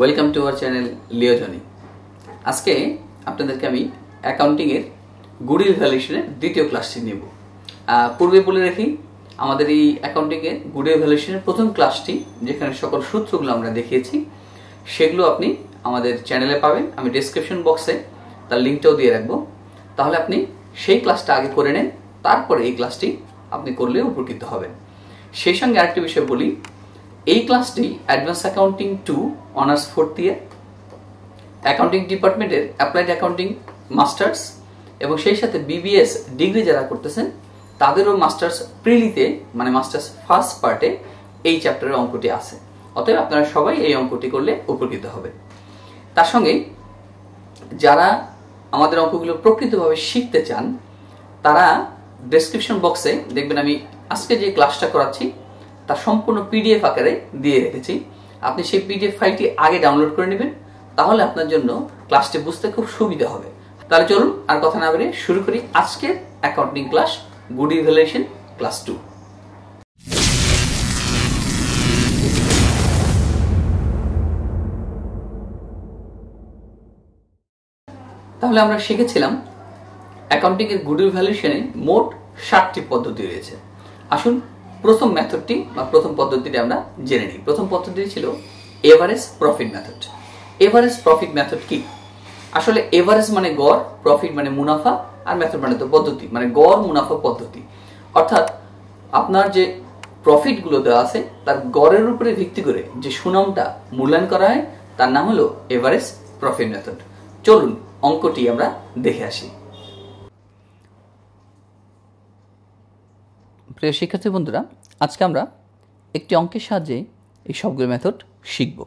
Welcome to our channel লিওজনি আজকে আপনাদেরকে আমি অ্যাকাউন্টিংয়ের গুডউইল ভ্যালুয়েশনের দ্বিতীয় ক্লাসটি নেব। পূর্বে বলে রাখি, আমাদের এই অ্যাকাউন্টিংয়ের গুডউইল ভ্যালুয়েশনের প্রথম ক্লাসটি যেখানে সকল সূত্রগুলো আমরা দেখিয়েছি, সেগুলো আপনি আমাদের চ্যানেলে পাবেন। আমি ডেসক্রিপশন বক্সে তার লিঙ্কটাও দিয়ে রাখব। তাহলে আপনি সেই ক্লাসটা আগে করে নেন, তারপরে এই ক্লাসটি আপনি করলে উপকৃত হবেন। সেই সঙ্গে আরেকটি বিষয় বলি এই ক্লাসটি advance accounting two honours fourth year accounting ডিপার্টমেন্টের অ্যাপ্লাইড অ্যাকাউন্টিং মাস্টার্স এবং সেই সাথে বিবিএস ডিগ্রি যারা করতেছেন, তাদেরও মাস্টার্স প্রিলিতে মানে মাস্টার্স ফার্স্ট পার্টে এই চ্যাপ্টারের অঙ্কটি আছে। অতএব আপনারা সবাই এই অঙ্কটি করলে উপকৃত হবে তার সঙ্গে যারা আমাদের অঙ্কগুলো প্রকৃতভাবে শিখতে চান, তারা ডেসক্রিপশন বক্সে দেখবেন আমি আজকে যে ক্লাসটা করাচ্ছি তার সম্পূর্ণ পিডিএফ আকারে দিয়ে রেখেছি। আপনি সেই পিডিএফ ফাইলটি আগে ডাউনলোড করে নেবেন, তাহলে আপনার জন্য ক্লাসটি বুঝতে খুব সুবিধা হবে। তাহলে চলুন আর কথা না বলে শুরু করি আজকের accounting class good evaluation class two তাহলে আমরা শিখেছিলাম অ্যাকাউন্টিং এর গুডউইল ভ্যালুয়েশনে মোট ষাটটি পদ্ধতি রয়েছে। আসুন প্রথম মেথডটি বা প্রথম পদ্ধতিটি আমরা জেনে নিই। প্রথম পদ্ধতিটি ছিল average profit method average profit method কি? আসলে এভারেজ মানে গড় প্রফিট মানে মুনাফা, আর মেথড মানে তো পদ্ধতি মানে গড়, মুনাফা, পদ্ধতি। অর্থাৎ আপনার যে প্রফিটগুলো দেওয়া আছে, তার গড়ের উপরে ভিত্তি করে যে সুনামটা মূল্যায়ন করা হয়, তার নাম হলো এভারেজ প্রফিট মেথড চলুন অঙ্কটি আমরা দেখে আসি। প্রিয় শিক্ষার্থী বন্ধুরা আজকে আমরা একটি অঙ্কের সাহায্যে এই সবগুলো মেথড শিখব।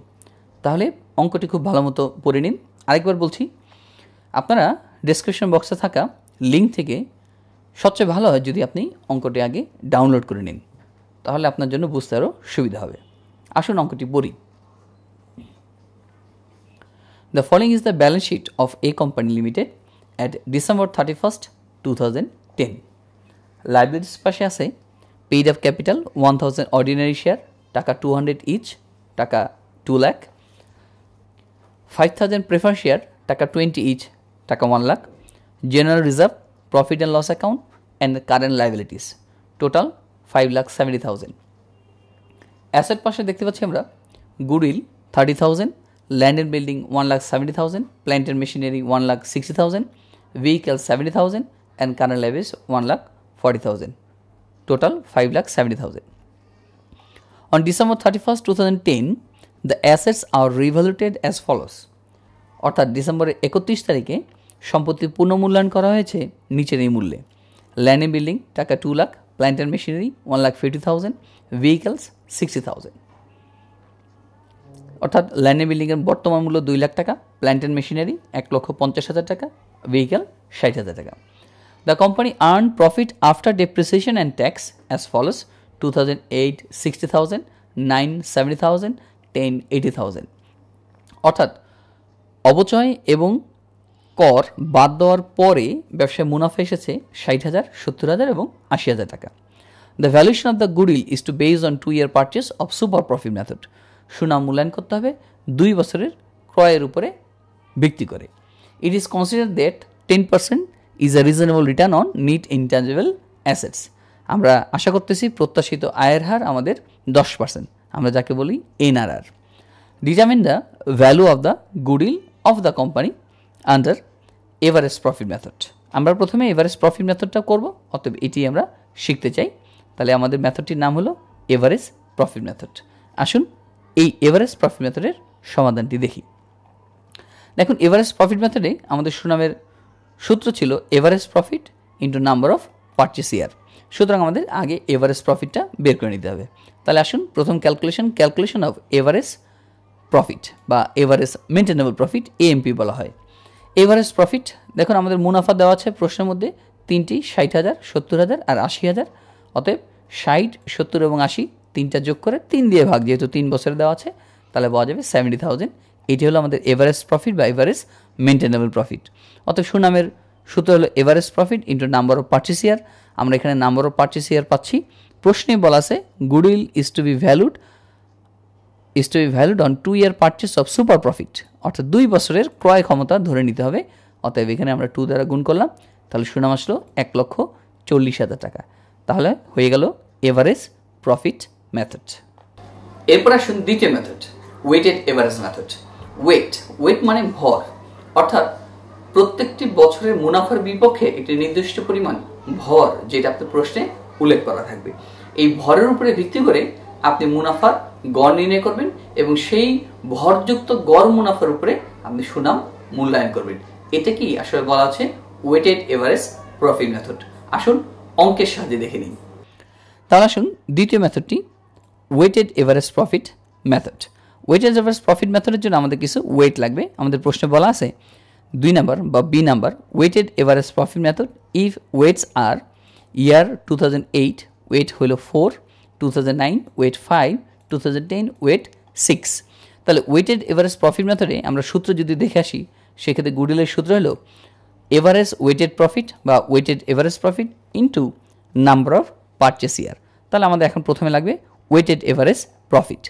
তাহলে অঙ্কটি খুব ভালো মতো পড়ে নিন। আরেকবার বলছি আপনারা ডেসক্রিপশন বক্সে থাকা লিঙ্ক থেকে সবচেয়ে ভালো হয় যদি আপনি অঙ্কটি আগে ডাউনলোড করে নিন। তাহলে আপনার জন্য বুঝতে আরও সুবিধা হবে। আসুন অঙ্কটি পড়ি। The following is the balance sheet of a company limited at December thirty first to 31st, 2010. Liabilities পাশে আছে paid capital one 1000 ordinary share টাকা টু হান্ড্রেড ইচ টাকা 2 লাখ 5000 preferred শেয়ার টাকা টোয়েন্টি ইচ টাকা one lakh general reserve profit and loss account and current liabilities. Total 5 lakh 70000 asset পাশে দেখতে পাচ্ছি আমরা goodwill thirty thousand land and building one lakh seventy thousand plant and machinery one lakh sixty thousand vehicle seventy thousand and current liabilities one lakh forty thousand total five lakh seventy thousand On December 31st, 2010, the assets are revaluated as follows. অর্থাৎ ডিসেম্বরের একত্রিশ তারিখে সম্পত্তি পুনর্মূল্যায়ন করা হয়েছে নিচের এই মূল্যে। ল্যান্ড বিল্ডিং টাকা two lakh plant and machinery one lakh fifty thousand vehicles sixty thousand অর্থাৎ ল্যান্ড বিল্ডিংয়ের বর্তমান মূল্য দুই লাখ টাকা প্ল্যান্ট অ্যান্ড মেশিনারি এক লক্ষ পঞ্চাশ হাজার টাকা ভেহিকেল ষাট হাজার টাকা। Depreciation and tax as follows two thousand eight sixty thousand nine seventy thousand ten eighty thousand অর্থাৎ অবচয় এবং কর বাদ দেওয়ার পরে ব্যবসায় মুনাফা এসেছে ষাট হাজার, সত্তর হাজার এবং আশি হাজার টাকা। The valuation of the goodwill is to base on two year purchase of super profit method সুনাম মূল্যায়ন করতে হবে, দুই বছরের ক্রয়ের উপরে ভিত্তি করে। It is consider that ten percent is a reasonable return on net intangible assets আমরা আশা করতেছি প্রত্যাশিত আয়ের হার আমাদের দশ পার্সেন্ট আমরা যাকে বলি NRR. Determine the value of the goodwill of the company under average profit method আমরা প্রথমে এভারেস্ট প্রফিট মেথডটা করব, অতএব এটি আমরা শিখতে চাই। তাহলে আমাদের মেথডটির নাম হলো এভারেস্ট প্রফিট মেথড আসুন এই এভারেস্ট প্রফিট মেথডের সমাধানটি দেখি। দেখুন এভারেস্ট প্রফিট মেথডে আমাদের সুনামের সূত্র ছিল average profit into number of purchase year সুতরাং আমাদের আগে এভারেস্ট প্রফিটটা বের করে নিতে হবে। তাহলে আসুন প্রথম calculation calculation of average profit বা এভারেস্ট মেনটেনেবল প্রফিট এএমপি বলা হয়। এভারেস্ট প্রফিট দেখুন আমাদের মুনাফা দেওয়া আছে প্রশ্নের মধ্যে তিনটি, ষাট হাজার, সত্তর হাজার আর আশি হাজার। অতএব ষাট, সত্তর এবং আশি তিনটা যোগ করে তিন দিয়ে ভাগ, যেহেতু তিন বছরে দেওয়া আছে, তাহলে পাওয়া যাবে সেভেন্টি থাউজেন্ড এটি হলো আমাদের এভারেস্ট প্রফিট বা এভারেস্ট মেনটেনেবল প্রফিট অতএব সুনামের সূত্র হলো average profit into number of purchase year আমরা এখানে নাম্বার অফ পার্চেস ইয়ার পাচ্ছি। প্রশ্নে বলা আছে goodwill is to be valued is to be valued on two year purchase of super profit অর্থাৎ দুই বছরের ক্রয় ক্ষমতা ধরে নিতে হবে। অতএব এখানে আমরা টু দ্বারা গুণ করলাম। তাহলে সুনাম আসলো এক লক্ষ চল্লিশ হাজার টাকা। তাহলে হয়ে গেল এভারেজ প্রফিট মেথড এরপর আসুন দ্বিতীয় method weighted average method weight weight মানে ভর। অর্থাৎ প্রত্যেকটি বছরের মুনাফার বিপক্ষে একটি নির্দিষ্ট পরিমাণ ভর যেটা আপনার প্রশ্নে উল্লেখ করা থাকবে। এই ভরের উপরে ভিত্তি করে আপনি মুনাফার গড় নির্ণয় করবেন এবং সেই ভরযুক্ত গড় মুনাফার উপরে আপনি সুনাম মূল্যায়ন করবেন। এটা কি আসলে বলা আছে? ওয়েটেড এভারেজ প্রফিট মেথড আসুন অঙ্কের সাহায্যে দেখে নিন তাহলে আসুন দ্বিতীয় মেথডটি weighted average profit method weighted average profit মেথডের জন্য আমাদের কিছু ওয়েট লাগবে। আমাদের প্রশ্নে বলা আছে, দুই নাম্বার বা B number weighted average profit method if weights are year two thousand eight weight হলো four two thousand nine weight five two thousand ten weight six তাহলে ওয়েটেড এভারেজ প্রফিট মেথডে আমরা সূত্র যদি দেখে আসি, সেক্ষেত্রে গুডেলের সূত্র হলো এভারেজ ওয়েটেড প্রফিট বা weighted average profit into number of purchase year তাহলে আমাদের এখন প্রথমে লাগবে ওয়েটেড এভারেজ প্রফিট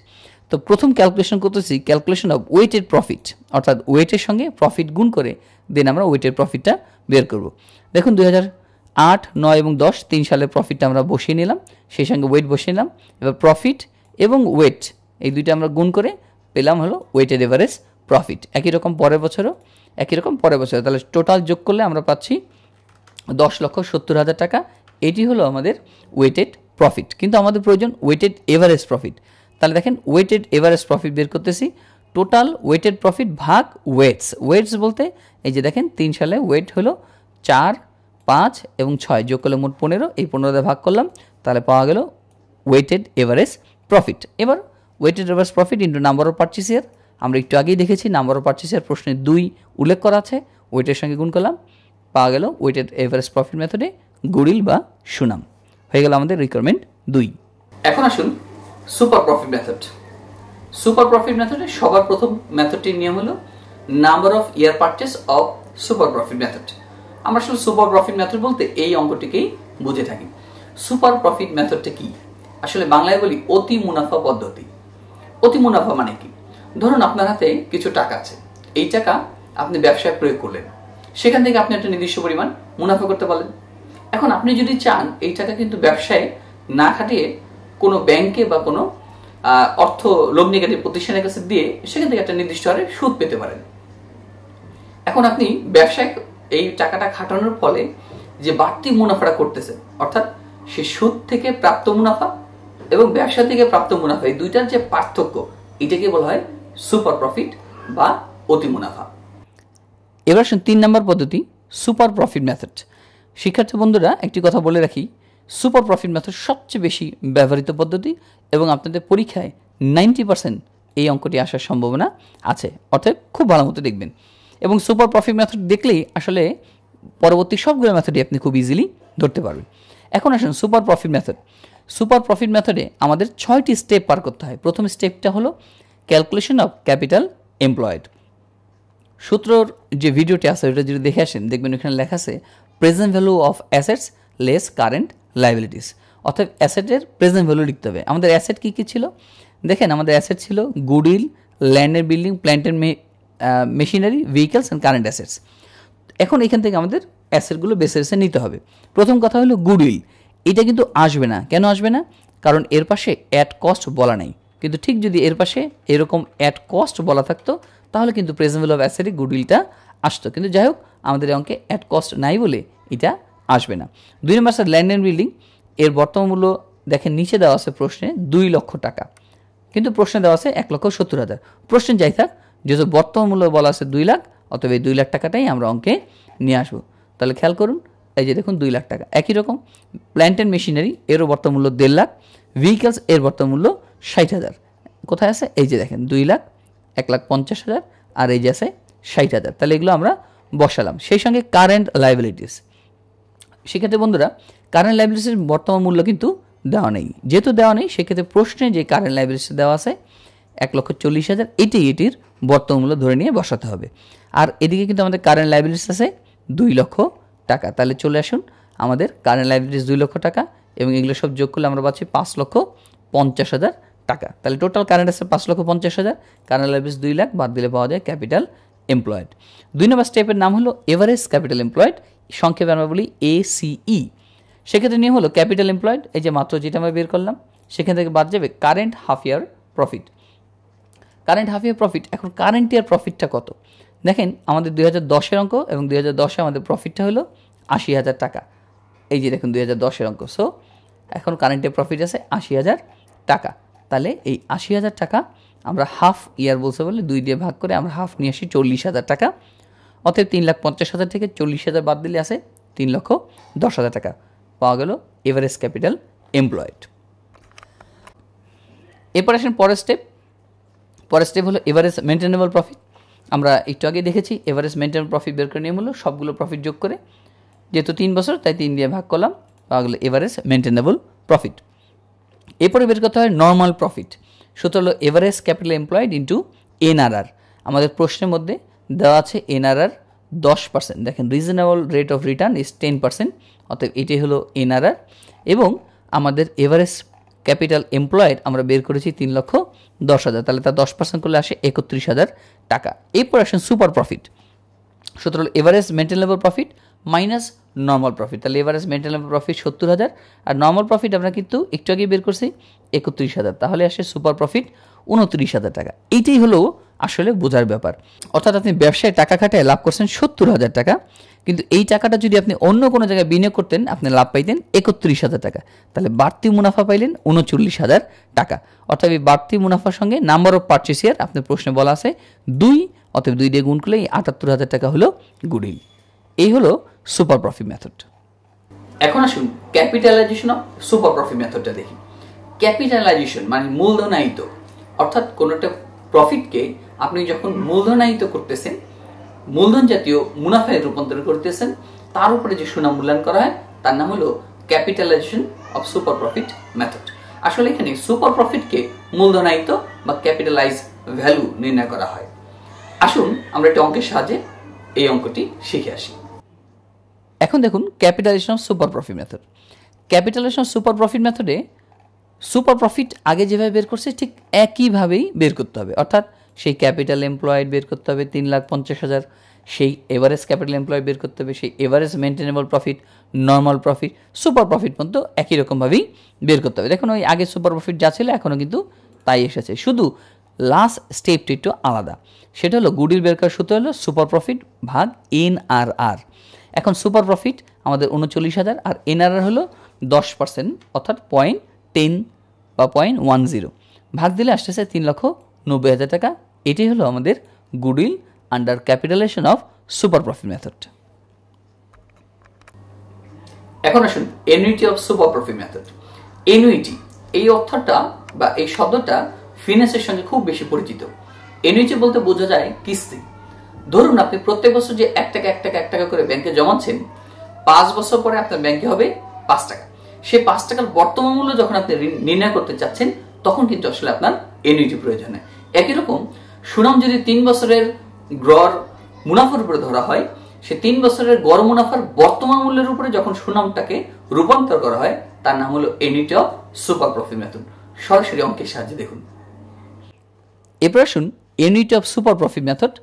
তো প্রথম ক্যালকুলেশন করতেছি ক্যালকুলেশন অফ ওয়েটেড প্রফিট অর্থাৎ ওয়েটের সঙ্গে প্রফিট গুণ করে দেন আমরা ওয়েটের প্রফিটটা বের করব। দেখুন দুই আট, নয় এবং দশ, তিন সালের প্রফিটটা আমরা বসিয়ে নিলাম, সেই সঙ্গে ওয়েট বসিয়ে নিলাম, এবার প্রফিট এবং ওয়েট এই দুইটা আমরা গুণ করে পেলাম হলো ওয়েটেড এভারেজ প্রফিট একই রকম পরের বছরও, একই রকম পরের বছর তাহলে টোটাল যোগ করলে আমরা পাচ্ছি দশ লক্ষ সত্তর হাজার টাকা। এটি হলো আমাদের ওয়েটেড প্রফিট কিন্তু আমাদের প্রয়োজন ওয়েটেড এভারেজ প্রফিট তাহলে দেখেন ওয়েটেড এভারেজ প্রফিট বের করতেছি। টোটাল ওয়েটেড প্রফিট ভাগ ওয়েটস ওয়েটস বলতে, এই যে দেখেন, তিন সালে ওয়েট হলো চার, পাঁচ এবং ছয়। যোগ করলে মোট পনেরো, এই পনেরো ভাগ করলাম। তাহলে পাওয়া গেল ওয়েটেড এভারেজ প্রফিট এবার weighted average profit into number of purchase year আমরা একটু আগেই দেখেছি নাম্বার অফ পার্চেস ইয়ার প্রশ্নে দুই উল্লেখ করা আছে। ওয়েটের সঙ্গে গুণ করলাম। পাওয়া গেল ওয়েটেড এভারেজ প্রফিট মেথডে গুড়িল বা সুনাম। হয়ে গেল আমাদের রিকোয়ারমেন্ট দুই। এখন আসুন super profit method super profit মেথডে সবার প্রথম মেথডটির নিয়ম হলো number of year purchase of super profit method আমরা আসলে সুপার প্রফিট মেথড বলতে এই অঙ্কটিকেই বুঝে থাকি। সুপার প্রফিট মেথডটা কি? আসলে বাংলায় বলি অতি মুনাফা পদ্ধতি। অতি মুনাফা মানে কি? ধরুন আপনার হাতে কিছু টাকা আছে। এই টাকা আপনি ব্যবসায় প্রয়োগ করলেন। সেখান থেকে আপনি একটা নির্দিষ্ট পরিমাণ মুনাফা করতে পারলেন। এখন আপনি যদি চান এই টাকা কিন্তু ব্যবসায় না খাটিয়ে কোনো ব্যাংকে বা কোনো অর্থ লগ্নিকারী প্রতিষ্ঠানের কাছে দিয়ে সেখান থেকে একটা নির্দিষ্ট হারে সুদ পেতে পারেন। এখন আপনি ব্যবসায় এই টাকাটা খাটানোর ফলে যে বাড়তি মুনাফাটা করতেছে অর্থাৎ সে সুদ থেকে প্রাপ্ত মুনাফা এবং ব্যবসা থেকে প্রাপ্ত মুনাফা, এই দুইটার যে পার্থক্য এটাকে বলা হয় সুপার প্রফিট বা অতি মুনাফা। এবার তিন নম্বর পদ্ধতি, সুপার প্রফিট মেথড। শিক্ষার্থী বন্ধুরা, একটি কথা বলে রাখি সুপার প্রফিট মেথড সবচেয়ে বেশি ব্যবহৃত পদ্ধতি এবং আপনাদের পরীক্ষায় নাইনটি পার্সেন্ট এই অঙ্কটি আসার সম্ভাবনা আছে। অর্থাৎ খুব ভালো মতো দেখবেন। এবং সুপার প্রফিট মেথড দেখলেই আসলে পরবর্তী সবগুলো মেথডই আপনি খুব ইজিলি ধরতে পারবেন। এখন আসুন super profit method. Super profit মেথডে আমাদের ছয়টি স্টেপ পার করতে হয়। প্রথম স্টেপটা হলো ক্যালকুলেশন অফ ক্যাপিটাল এমপ্লয়েড সূত্রর যে ভিডিওটি আছে, ওটা যদি দেখে আসেন, দেখবেন ওখানে লেখা আছে present value of assets less current liabilities অর্থাৎ অ্যাসেটের প্রেজেন্ট ভ্যালু লিখতে হবে। আমাদের অ্যাসেট কী কী ছিল? দেখেন, আমাদের অ্যাসেট ছিল গুডউইল ল্যান্ডের বিল্ডিং প্ল্যান্টের machinery vehicles and current assets এখন এখান থেকে আমাদের অ্যাসেটগুলো বেছে বেছে নিতে হবে। প্রথম কথা হলো গুডউইল এটা কিন্তু আসবে না। কেন আসবে না? কারণ এর পাশে অ্যাট কস্ট বলা নেই। কিন্তু ঠিক যদি এর পাশে এরকম অ্যাট কস্ট বলা থাকতো, তাহলে কিন্তু প্রেজেন্ট ভ্যালু অফ অ্যাসেটে গুডউইলটা আসতো। কিন্তু যাই হোক, আমাদের অঙ্কে অ্যাট কস্ট নাই বলে এটা আসবে না। দুই নম্বর স্যার ল্যান্ড অ্যান্ড বিল্ডিং এর বর্তমান মূল্য দেখেন, নিচে দেওয়া আছে প্রশ্নে দুই লক্ষ টাকা। কিন্তু প্রশ্নে দেওয়া আছে এক লক্ষ সত্তর হাজার। প্রশ্নে যাই থাক, যেহেতু বর্তমান মূল্য বলা আছে দুই লাখ অথবা এই দুই লাখ টাকাটাই আমরা অঙ্কে নিয়ে আসব। তাহলে খেয়াল করুন, এই যে দেখুন দুই লাখ টাকা। একই রকম প্ল্যান্ট অ্যান্ড মেশিনারি এরও বর্তমান মূল্য দেড় লাখ ভেহিকেলস এর বর্তমান মূল্য ষাট হাজার। কোথায় আছে? এই যে দেখেন, দুই লাখ, এক লাখ পঞ্চাশ হাজার, আর এই যে আছে ষাট হাজার। তাহলে এগুলো আমরা বসালাম। সেই সঙ্গে কারেন্ট লাইবিলিটিস সেক্ষেত্রে বন্ধুরা কারেন্ট লাইবিলিটিসের বর্তমান মূল্য কিন্তু দেওয়া নেই। যেহেতু দেওয়া নেই, সেক্ষেত্রে প্রশ্নে যে কারেন্ট লাইবিলিটিস দেওয়া আছে, এক লক্ষ চল্লিশ হাজার, এটি এটির বর্তমান মূল্য ধরে নিয়ে বসাতে হবে। আর এদিকে কিন্তু আমাদের কারেন্ট লাইবিলিটিস আছে দুই লক্ষ টাকা। তাহলে চলে আসুন, আমাদের কারেন্ট লাইবিলিটিস দুই লক্ষ টাকা এবং এগুলো সব যোগ করলে আমরা পাচ্ছি পাঁচ লক্ষ পঞ্চাশ হাজার টাকা। তাহলে টোটাল কারেন্ট আছে পাঁচ লক্ষ পঞ্চাশ হাজার কারেন্ট লাইবিলিটিস দুই লাখ, বাদ দিলে পাওয়া যায় ক্যাপিটাল এমপ্লয়েড দুই নম্বর স্টেপের নাম হলো এভারেজ ক্যাপিটাল এমপ্লয়েড সংক্ষেপে আমরা বলি এ এসিই সেক্ষেত্রে নিয়ম হলো ক্যাপিটাল এমপ্লয়েড এই যে মাত্র যেটা আমরা বের করলাম, সেখান থেকে বাদ যাবে current half year profit current half year profit এখন কারেন্ট ইয়ার প্রফিটটা কত? দেখেন, আমাদের দুই হাজার দশের অঙ্ক এবং দুই হাজার দশে আমাদের প্রফিটটা হলো আশি হাজার টাকা। এই যে দেখুন, দুই হাজার দশের অঙ্ক। সো এখন কারেন্ট ইয়ার প্রফিট আছে আশি হাজার টাকা। তাহলে এই আশি হাজার টাকা আমরা হাফ ইয়ার বলতে বলে দুই দিয়ে ভাগ করে আমরা হাফ নিয়ে আসি চল্লিশ হাজার টাকা। অতএব তিন লাখ পঞ্চাশ হাজার থেকে চল্লিশ হাজার বাদ দিলে আসে তিন লক্ষ দশ হাজার টাকা। পাওয়া গেল এভারেজ ক্যাপিটাল এমপ্লয়েড এরপর আসেন পরের স্টেপ পরের স্টেপ হলো এভারেজ মেনটেনেবল প্রফিট আমরা একটু আগে দেখেছি এভারেজ মেনটেন প্রফিট বের করে নিয়ম হলো সবগুলো প্রফিট যোগ করে। যেহেতু তিন বছর, তাই তিন দিয়ে ভাগ করলাম, পাওয়া গেলো এভারেজ মেনটেনেবল প্রফিট এরপরে বের করতে হয় নর্মাল প্রফিট সূত্র হলো average capital employed into NRR আমাদের প্রশ্নের মধ্যে দেওয়া আছে এনআরআর দশ পার্সেন্ট দেখেন reasonable rate of return is ten percent অতএব এটি হলো এনআরআর। এবং আমাদের এভারেজ ক্যাপিটাল এমপ্লয়েড আমরা বের করেছি তিন লক্ষ দশ হাজার। তাহলে তার দশ পার্সেন্ট করলে আসে একত্রিশ হাজার টাকা। এরপর আসেন সুপার প্রফিট সুতরাং average maintainable profit minus normal profit তাহলে এভারেজ মেনটেনেবল প্রফিট সত্তর হাজার। আর নর্মাল প্রফিট আমরা কিন্তু একটু আগে বের করছি একত্রিশ হাজার। তাহলে আসে সুপার প্রফিট উনত্রিশ হাজার টাকা। এইটাই হলো আসলে বোঝার ব্যাপার। অর্থাৎ আপনি ব্যবসায় টাকা খাটায় লাভ করছেন সত্তর হাজার টাকা, কিন্তু এই টাকাটা যদি আপনি অন্য কোনো জায়গায় বিনিয়োগ করতেন, আপনি লাভ পাইতেন একত্রিশ হাজার টাকা। তাহলে বাড়তি মুনাফা পাইলেন উনচল্লিশ হাজার টাকা। অর্থাৎ এই বাড়তি মুনাফার সঙ্গে নাম্বার অফ পারচেস ইয়ার আপনার প্রশ্নে বলা আছে, দুই অতএব দুই দিয়ে গুণ করলে এই আটাত্তর হাজার টাকা হলো গুডিল এই হলো সুপার প্রফিট মেথড এখন আসুন ক্যাপিটালাইজেশন অফ সুপার প্রফিট মেথডটা দেখি। ক্যাপিটালাইজেশন মানে মূলধনায়িত অর্থাৎ কোনো একটা প্রফিটকে আপনি যখন মূলধনায়িত করতেছেন, মূলধন জাতীয় মুনাফায় রূপান্তর করতেছেন, তার উপরে যে সুনাম মূল্যায়ন করা হয়, তার নাম হলো capitalisation of super profit method আসলে এখানে সুপার প্রফিটকে মূলধনায়িত বা ক্যাপিটালাইজ ভ্যালু নির্ণয় করা হয়। আসুন আমরা একটি অঙ্কের সাহায্যে এই অঙ্কটি শিখে আসি। এখন দেখুন capitalisation of super profit method capitalisation super profit মেথডে সুপার প্রফিট আগে যেভাবে বের করছে, ঠিক একইভাবেই বের করতে হবে। অর্থাৎ সেই ক্যাপিটাল এমপ্লয়েড বের করতে হবে, তিন লাখ পঞ্চাশ হাজার। সেই এভারেজ ক্যাপিটাল এমপ্লয়েড বের করতে হবে, সেই average maintainable profit, normal profit, super profit পর্যন্ত একই রকমভাবেই বের করতে হবে। দেখুন, ওই আগে সুপার প্রফিট যা ছিল, এখনও কিন্তু তাই এসেছে। শুধু লাস্ট স্টেপটি একটু আলাদা। সেটা হলো গুডিল বের করার সূত্র হলো সুপার প্রফিট ভাগ এন আর আর এখন সুপার প্রফিট আমাদের উনচল্লিশ হাজার আর এনআরআর হলো দশ পার্সেন্ট, অর্থাৎ পয়েন্ট টেন বা পয়েন্ট ওয়ান জিরো ভাগ দিলে আসতেছে তিন লক্ষ নব্বই হাজার টাকা। এটি হলো আমাদের goodwill under capitalisation of super profit method এখন আসুন annuity of super profit method annuity এই অর্থটা বা এই শব্দটা ফিনান্সের সঙ্গে খুব বেশি পরিচিত। এনুইটি বলতে বোঝা যায় কিস্তি। ধরুন আপনি প্রত্যেক বছর যে এক টাকা এক টাকা এক টাকা করে ব্যাংকে জমাচ্ছেন, পাঁচ বছর পরে আপনার ব্যাংকে হবে পাঁচ টাকা। সেই পাঁচ টাকার বর্তমান মূল্য যখন আপনি নির্ণয় করতে চাচ্ছেন, তখন কিন্তু আসলে আপনার এনুইটি প্রয়োজন হয়। একই রকম, সুনাম যদি তিন বছরের গড় মুনাফার উপরে ধরা হয়, সে তিন বছরের গড় মুনাফার বর্তমান মূল্যের উপরে যখন সুনামটাকে রূপান্তর করা হয়, তার নাম হলো annuity of super profit method সরাসরি অঙ্কের সাহায্যে দেখুন। এরপর আসুন annuity of super profit method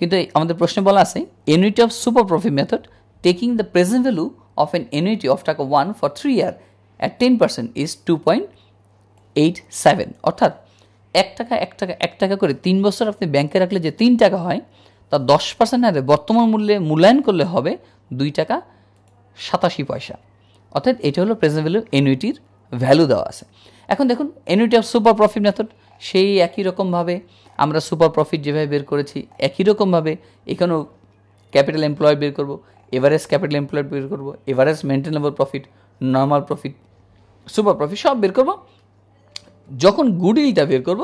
কিন্তু আমাদের প্রশ্নে বলা আছে annuity of super profit method taking the present value of an annuity of টাকা one for three year at ten percent is two point eight seven অর্থাৎ এক টাকা এক টাকা এক টাকা করে তিন বছর আপনি ব্যাংকে রাখলে যে তিন টাকা হয়, তা দশ পার্সেন্ট হারে বর্তমান মূল্যে মূল্যায়ন করলে হবে দুই টাকা সাতাশি পয়সা। অর্থাৎ এটা হলো প্রেজেন্ট ভ্যালু এনুইটির ভ্যালু দেওয়া আছে। এখন দেখুন annuity of super profit method সেই একই রকমভাবে আমরা সুপার প্রফিট যেভাবে বের করেছি, একই রকমভাবে এখানেও ক্যাপিটাল এমপ্লয় বের করব এভারেজ ক্যাপিটাল এমপ্লয়েড বের করব average maintainable profit normal profit super profit সব বের করব। যখন গুডউইলটা বের করব,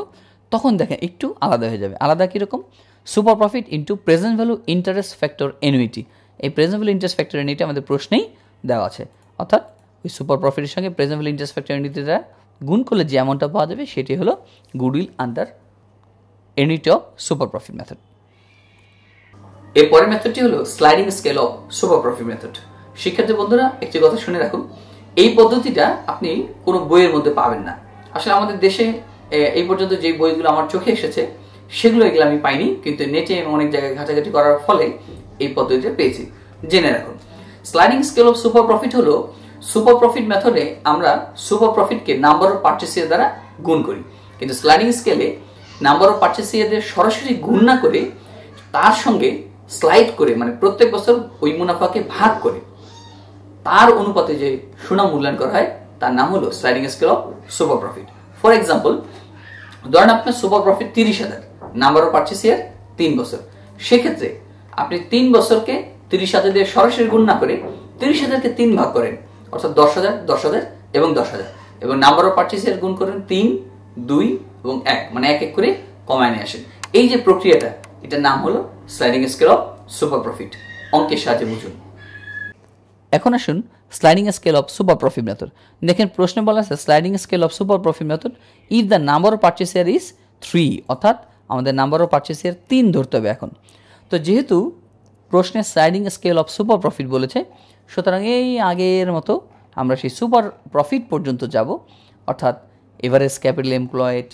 তখন দেখেন একটু আলাদা হয়ে যাবে। আলাদা কীরকম? Super profit into present value interest factor annuity এই present value interest factor annuity আমাদের প্রশ্নেই দেওয়া আছে। অর্থাৎ ওই সুপার প্রফিটের সঙ্গে present value interest factor annuity দ্বারা গুণ করলে যে অ্যামাউন্টটা পাওয়া যাবে, সেটি হলো goodwill under annuity of super profit method এর পরের মেথডটি হলো sliding scale of super profit method শিক্ষার্থী বন্ধুরা, একটি কথা শুনে রাখুন এই পদ্ধতিটা আপনি কোনো বইয়ের মধ্যে পাবেন না। আসলে আমাদের দেশে এই পর্যন্ত যে বইগুলো আমার চোখে এসেছে, সেগুলো এগুলো আমি পাইনি, কিন্তু নেটে আমি অনেক জায়গায় ঘাটাঘাটি করার ফলে এই পদ্ধতিটা পেয়েছি। জেনে রাখুন sliding scale of super profit হলো সুপার প্রফিট মেথডে আমরা সুপার প্রফিটকে নাম্বার অফ পার্চেসিয়ার দ্বারা গুণ করি। কিন্তু স্লাইডিং স্কেলে নাম্বার অফ পার্চেসিয়ারদের সরাসরি গুণ না করে, তার সঙ্গে স্লাইড করে মানে প্রত্যেক বছর ওই মুনাফাকে ভাগ করে। তার অনুপাতে যে সুনাম মূল্যায়ন করা হয়, তার নাম হলো sliding scale of super profit for example ধরেন আপনার সুপার প্রফিট তিরিশ হাজার নাম্বার অফ ইয়ার তিন বছর। সেক্ষেত্রে আপনি তিন বছরকে তিরিশ হাজার দিয়ে সরাসরি গুণ না করে তিরিশ হাজারকে তিন ভাগ করেন, অর্থাৎ দশ হাজার দশ হাজার এবং দশ হাজার। এবং নাম্বার অফ পার্চেস গুণ করেন তিন, দুই এবং এক মানে এক এক করে কমায় নিয়ে আসেন। এই যে প্রক্রিয়াটা, এটার নাম হলো sliding scale of super profit অঙ্কের সাহায্যে বুঝুন। এখন আসুন sliding scale of super profit method দেখেন প্রশ্নে বলা আছে sliding scale of super profit method if the number of purchase year is three অর্থাৎ আমাদের নাম্বার অফ পার্চেসিয়ার তিন ধরতে হবে এখন। তো যেহেতু প্রশ্নে sliding scale of super profit বলেছে, সুতরাং এই আগের মতো আমরা সেই সুপার প্রফিট পর্যন্ত যাব, অর্থাৎ average capital employed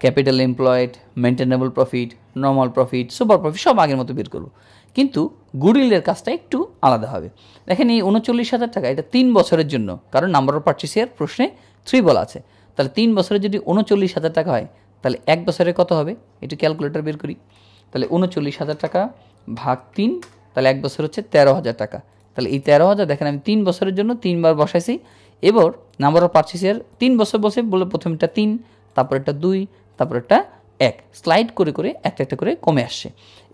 capital employed maintainable profit, normal profit, super profit, সব আগের মতো বের করব। কিন্তু গুডউইলের কাজটা একটু আলাদা হবে। দেখেন এই উনচল্লিশ হাজার টাকা, এটা তিন বছরের জন্য, কারণ নাম্বার অফ পার্চেসিয়ার প্রশ্নে থ্রি বলা আছে। তাহলে তিন বছরে যদি উনচল্লিশ হাজার টাকা হয়, তাহলে এক বছরে কত হবে? একটু ক্যালকুলেটর বের করি। তাহলে উনচল্লিশ হাজার টাকা ভাগ তিন, তাহলে এক বছর হচ্ছে তেরো হাজার টাকা। তাহলে এই তেরো হাজার, দেখেন আমি তিন বছরের জন্য তিনবার বসাইছি। এবার নাম্বার অফ পার্চেসিয়ার তিন বছর বসে বলে প্রথমটা তিন তারপর একটা দুই তারপর একটা এক। স্লাইড করে করে একটা একটা করে কমে আসছে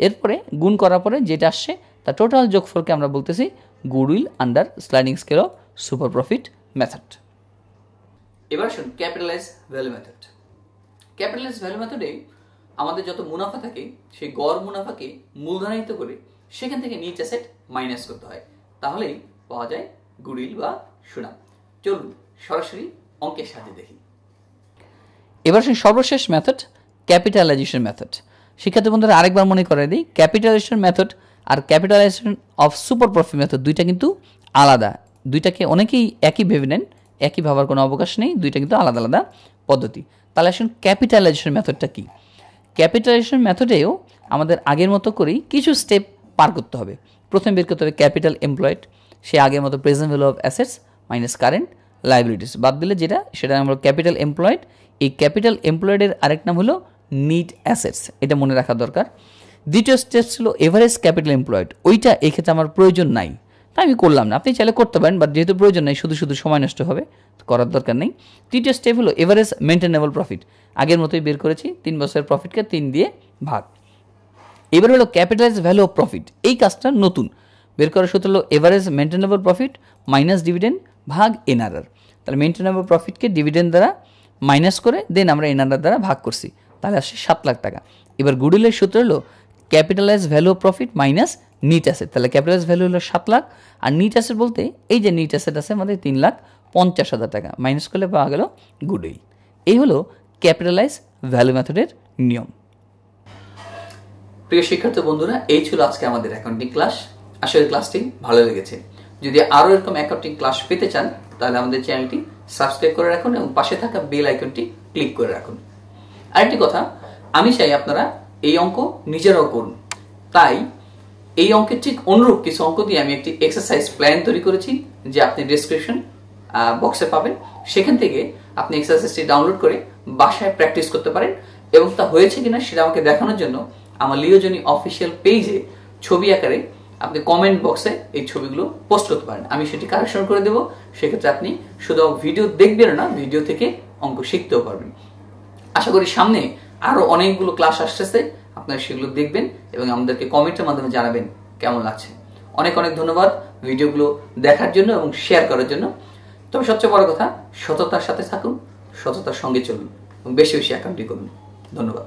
এরপরে গুণ করার পরে যেটা আসছে তা টোটাল যোগফলকে আমরা বলতেছি? Goodwill under sliding scale of super profit method এবার আসুন capitalise value method capitalise value মেথডে আমাদের যত মুনাফা থাকে, সেই গড় মুনাফাকে মূলধনায়িত করে সেখান থেকে নিচ অ্যাসেট মাইনাস করতে হয়। তাহলেই পাওয়া যায় গুডউইল বা সুনাম। চলুন সরাসরি অঙ্কের সাথে দেখি। এবার সেই সর্বশেষ মেথড ক্যাপিটালাইজেশন মেথড শিক্ষার্থী বন্ধুরা, আরেকবার মনে করে দিই capitalisation method R capitalisation of super profit method দুইটা কিন্তু আলাদা। দুইটাকে অনেকেই একই ভেবে নেন, একই ভাবার কোনো অবকাশ নেই, দুইটা কিন্তু আলাদা আলাদা পদ্ধতি। তাহলে আসুন ক্যাপিটালাইজেশন মেথডটা কি? ক্যাপিটালাইজেশন মেথডেও আমাদের আগের মতো করেই কিছু স্টেপ পার করতে হবে। প্রথমে বের করতে হবে ক্যাপিটাল এমপ্লয়েড সে আগের মতো present value of assets minus current liabilities বাদ দিলে যেটা, সেটা আমরা ক্যাপিটাল এমপ্লয়েড ক্যাপিটাল এমপ্লয়েডের আরেক নাম হলো নিট অ্যাসেটস। এটা মনে রাখা দরকার। দ্বিতীয় স্টেপ ছিল এভারেজ ক্যাপিটাল এমপ্লয়েড। ওইটা এক্ষেত্রে আমার প্রয়োজন নাই। তাই আমি করলাম না। আপনি চাইলে করতে পারেন, বাট যেহেতু প্রয়োজন নেই, শুধু শুধু সময় নষ্ট হবে করার দরকার নেই। তৃতীয় স্টেপ হলো এভারেজ মেনটেনেবল প্রফিট। আগের মতোই বের করেছি, তিন বছরের প্রফিটকে তিন দিয়ে ভাগ। এবার হলো ক্যাপিটালাইজ ভ্যালু অফ প্রফিট। এই কাজটা নতুন। বের করার সূত্র হলো average maintainable profit minus dividend ভাগ এনআরআর। তাহলে মেনটেনেবল প্রফিটকে ডিভিডেন্ড দ্বারা মাইনাস করে দেন আমরা এনআরআর দ্বারা ভাগ করছি। তাহলে আসছে সাত লাখ টাকা। এবার গুডউইলের সূত্র হলো capitalise value profit minus net asset তাহলে ক্যাপিটালাইজ ভ্যালু হলো সাত লাখ, আর নিট অ্যাসেট বলতে এই যে নিট অ্যাসেট আছে আমাদের তিন লাখ পঞ্চাশ হাজার টাকা। মাইনাস করলে পাওয়া গেল গুডউইল। এই হলো ক্যাপিটালাইজ ভ্যালু মেথডের নিয়ম। প্রিয় শিক্ষার্থী বন্ধুরা, এই ছিল আজকে আমাদের অ্যাকাউন্টিং ক্লাস আসলে ক্লাসটি ভালো লেগেছে। যদি আরও এরকম অ্যাকাউন্টিং ক্লাস পেতে চান তাহলে আমাদের চ্যানেলটি সাবস্ক্রাইব করে রাখুন এবং পাশে থাকা বেল আইকনটি ক্লিক করে রাখুন। আরেকটি কথা, আমি চাই আপনারা এই অঙ্ক নিজেরাও করুন। তাই এই অঙ্কের ঠিক অনুরূপ কিছু অঙ্ক দিয়ে আমি একটি এক্সারসাইজ প্ল্যান তৈরি করেছি, যে আপনি ডিসক্রিপশন বক্সে পাবেন। সেখান থেকে আপনি এক্সারসাইজটি ডাউনলোড করে বাসায় প্র্যাকটিস করতে পারেন এবং তা হয়েছে কিনা সেটা আমাকে দেখানোর জন্য আমার লিওজনী অফিসিয়াল পেজে ছবি আকারে আপনি কমেন্ট বক্সে এই ছবিগুলো পোস্ট করতে পারেন। আমি সেটি কারেকশন করে দেবো। সেক্ষেত্রে আপনি শুধু ভিডিও দেখবেন না ভিডিও থেকে অঙ্ক শিখতেও পারবেন। আশা করি সামনে আরও অনেকগুলো ক্লাস আসতেছে। আপনারা সেগুলো দেখবেন এবং আমাদেরকে কমেন্টের মাধ্যমে জানাবেন কেমন লাগছে। অনেক অনেক ধন্যবাদ ভিডিওগুলো দেখার জন্য এবং শেয়ার করার জন্য। তবে সবচেয়ে বড় কথা, সততার সাথে থাকুন, সততার সঙ্গে চলুন এবং বেশি বেশি অ্যাকাউন্টটি করুন। ধন্যবাদ।